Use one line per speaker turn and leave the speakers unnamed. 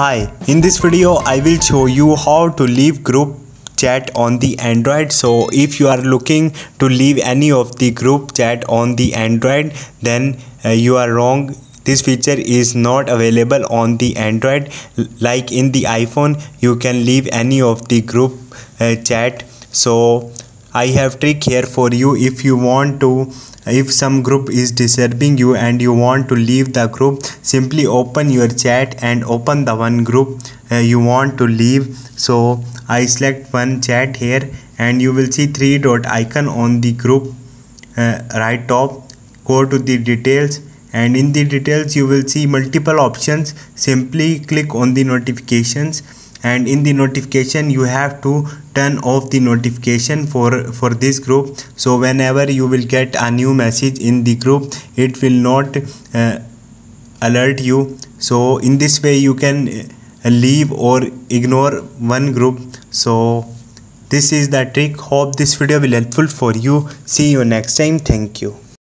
Hi, in this video I will show you how to leave group chat on the Android. So if you are looking to leave any of the group chat on the Android then uh, you are wrong. This feature is not available on the Android like in the iPhone you can leave any of the group uh, chat. So I have trick here for you. If you want to if some group is disturbing you and you want to leave the group simply open your chat and open the one group uh, you want to leave. So i select one chat here and you will see three dot icon on the group uh, right top. Go to the details and in the details you will see multiple options. Simply click on the notifications and in the notification you have to turn off the notification for for this group. So whenever you will get a new message in the group it will not uh, alert you. So in this way you can uh, leave or ignore one group. So this is the trick. Hope this video will helpful for you. See you next time. Thank you